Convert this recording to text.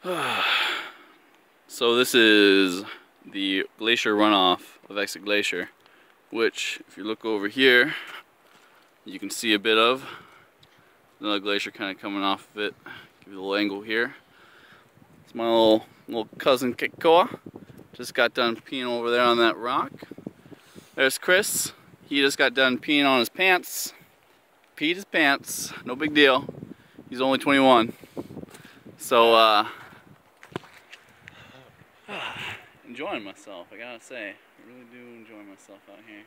so this is the glacier runoff of Exit Glacier, which if you look over here, you can see a bit of. Another glacier kind of coming off of it. Give you a little angle here. It's my little, little cousin Kikoa. Just got done peeing over there on that rock. There's Chris. He just got done peeing on his pants. Peed his pants. No big deal. He's only 21. So, uh, enjoying myself, I gotta say. I really do enjoy myself out here.